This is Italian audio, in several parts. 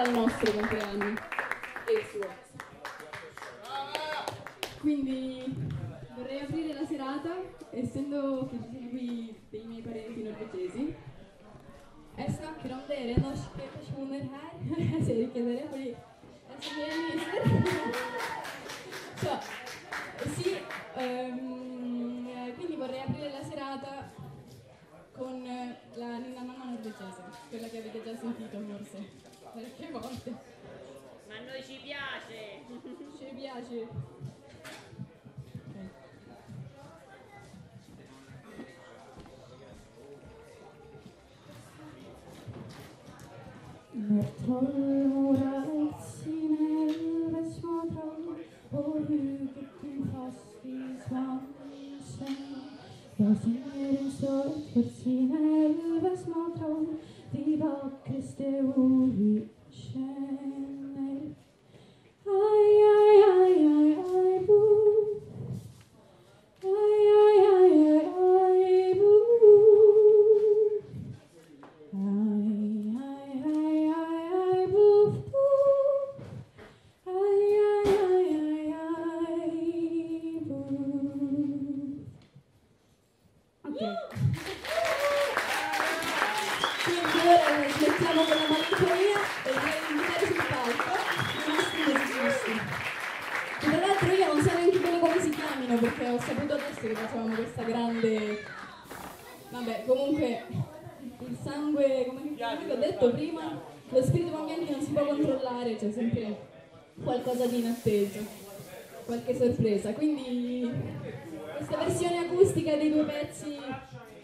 sarà il nostro compleanno e il suo. Quindi vorrei aprire la serata, essendo che ci sono qui dei miei parenti norvegesi. Jeg snakker om dere norske personer her. Jeg ser ikke dere, fordi jeg mye nyser. Så, sì, ehm, quindi vorrei aprire la serata con la Nina Mamma norvegese, quella che avete già sentito parecchie volte. Ma a noi ci piace! Ci piace. Comunque il sangue, come ho detto prima, lo spirito ambiente non si può controllare, c'è sempre qualcosa di inatteso, qualche sorpresa. Quindi questa versione acustica dei due pezzi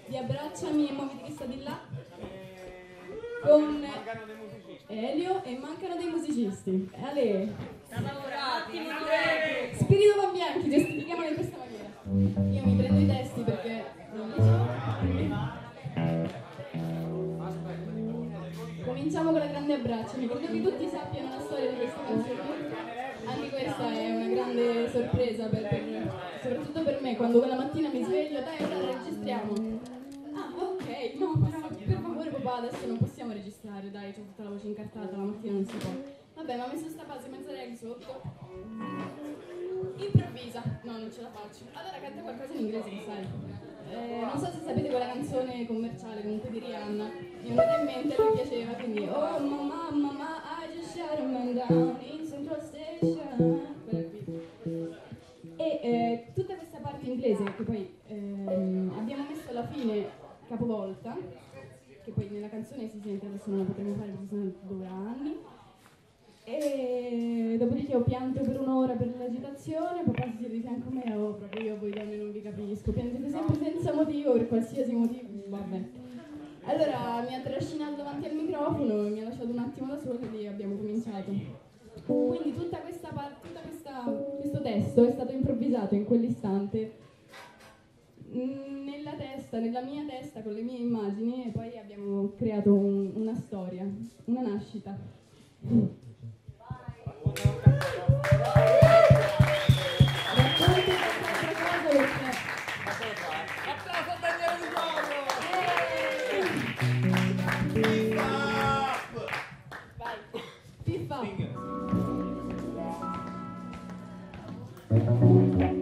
di Abbracciami e Muoviti che sta di là con Elio e mancano dei musicisti. Ale, Spirito Van Bianchi, giustifichiamolo in questa maniera. Che tutti sappiano la storia di questa canzone. Anche questa è una grande sorpresa, per, per- soprattutto per me, quando quella mattina mi sveglio, dai, allora registriamo. Ah, ok, no, però per favore papà, adesso non possiamo registrare, dai, c'ho tutta la voce incartata, la mattina non si può. Vabbè, ma ho messo sta base mezza reggae sotto. Improvvisa. No, non ce la faccio. Allora canta qualcosa in inglese, lo sai. Eh, non so se sapete quella canzone commerciale comunque di Rihanna. Mi è venuta in mente, mi piaceva, quindi Oh mamma, mamma, shut man down in Central Station. E eh, tutta questa parte inglese che poi ehm, abbiamo messo alla fine capovolta, che poi nella canzone si sente, adesso non la potremo fare perché sennò dura anni. E dopodiché ho pianto per un'ora per l'agitazione, papà si siede di fianco a me, oh proprio io voi donne non vi capisco, piangete sempre senza motivo, per qualsiasi motivo, vabbè. Allora mi ha trascinato davanti al microfono, mi ha lasciato un attimo da e lì abbiamo cominciato. Quindi questa, questo testo è stato improvvisato in quell'istante mm, nella testa, nella mia testa, con le mie immagini e poi abbiamo creato un- una storia, una nascita. Racconto Piffa. Non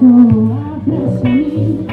So I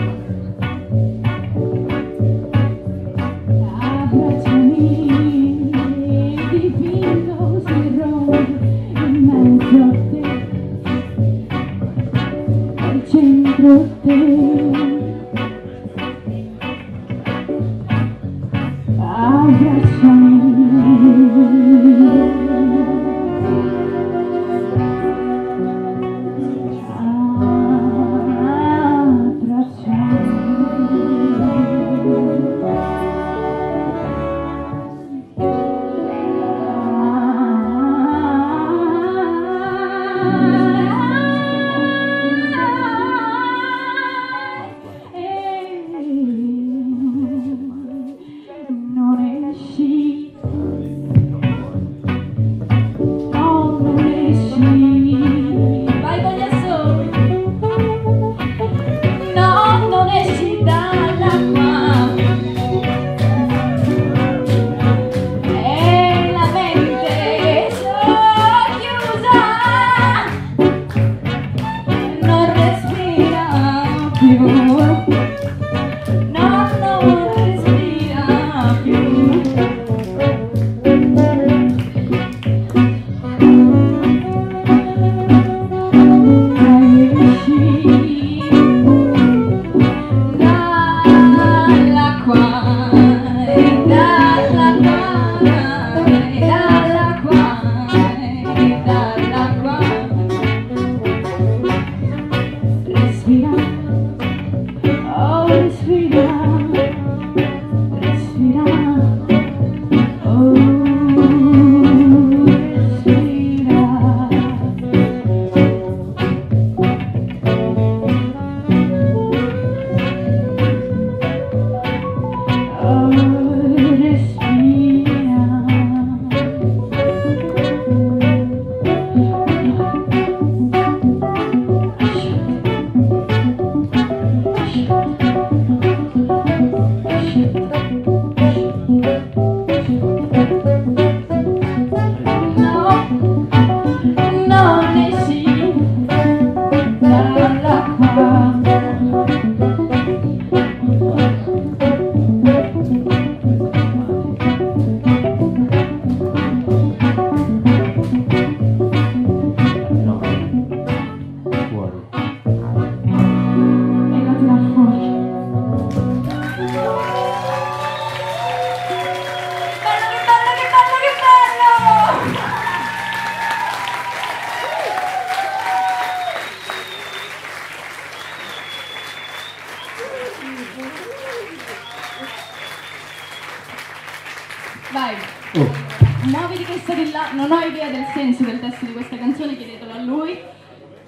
non ho idea del senso del testo di questa canzone, chiedetelo a lui,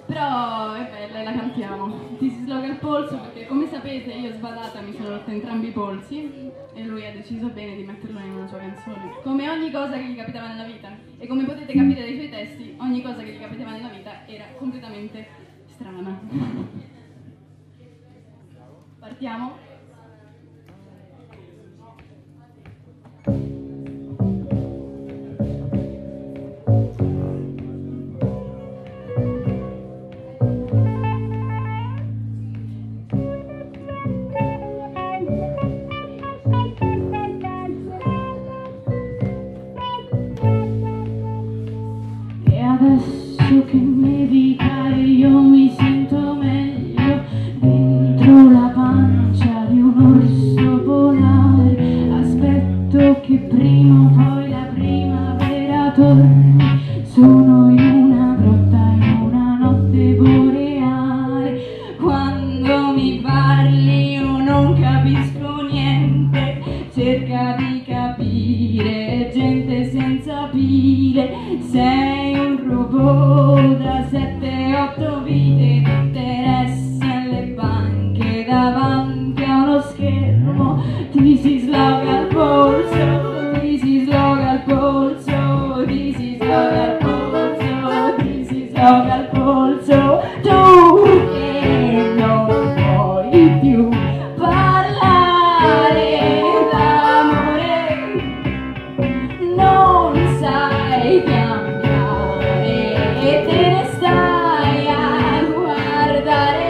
però è bella e la cantiamo. Ti si sloga il polso perché come sapete io sbadata mi sono rotta entrambi i polsi e lui ha deciso bene di metterlo in una sua canzone. Come ogni cosa che gli capitava nella vita e come potete capire dai suoi testi, ogni cosa che gli capitava nella vita era completamente strana. Partiamo? Il polso, sloga il polso. Tu che non puoi più parlare d'amore non sai cambiare e te ne stai a guardare.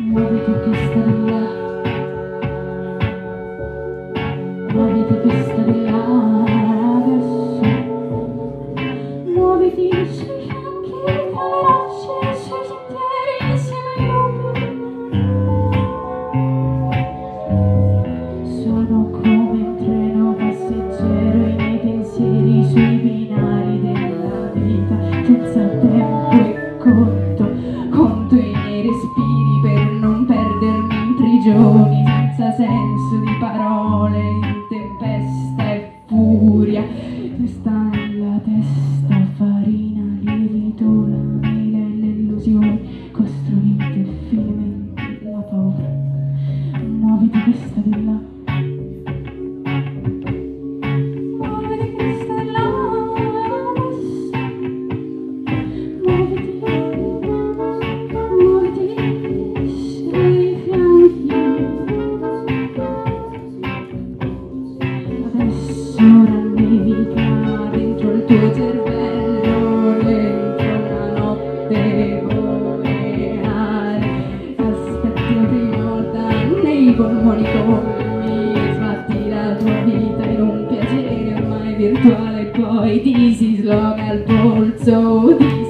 Muoviti che sta di là, vita, polmoni colmi, sbatti la tua vita in un piacere ormai virtuale, poi ti si sloga il polso, ti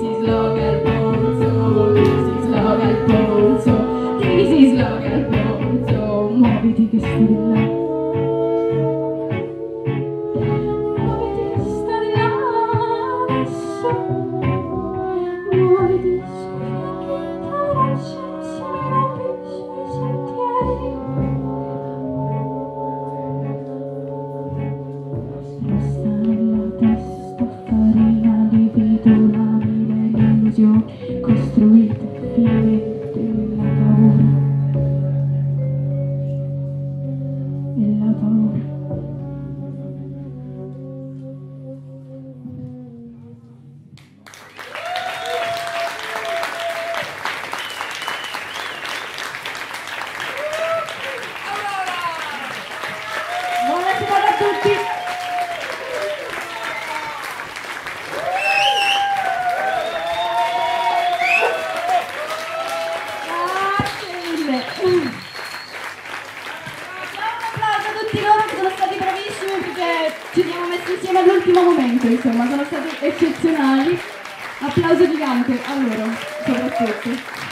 insieme all'ultimo momento, insomma, sono stati eccezionali. Applauso gigante a loro, soprattutto.